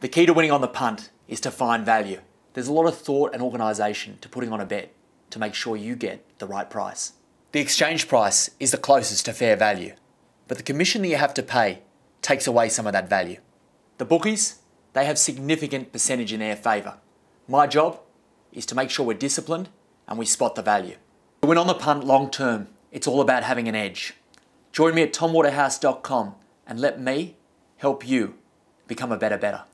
The key to winning on the punt is to find value. There's a lot of thought and organisation to putting on a bet to make sure you get the right price. The exchange price is the closest to fair value, but the commission that you have to pay takes away some of that value. The bookies, they have significant percentage in their favour. My job is to make sure we're disciplined and we spot the value. To win on the punt long term, it's all about having an edge. Join me at tomwaterhouse.com and let me help you become a better better.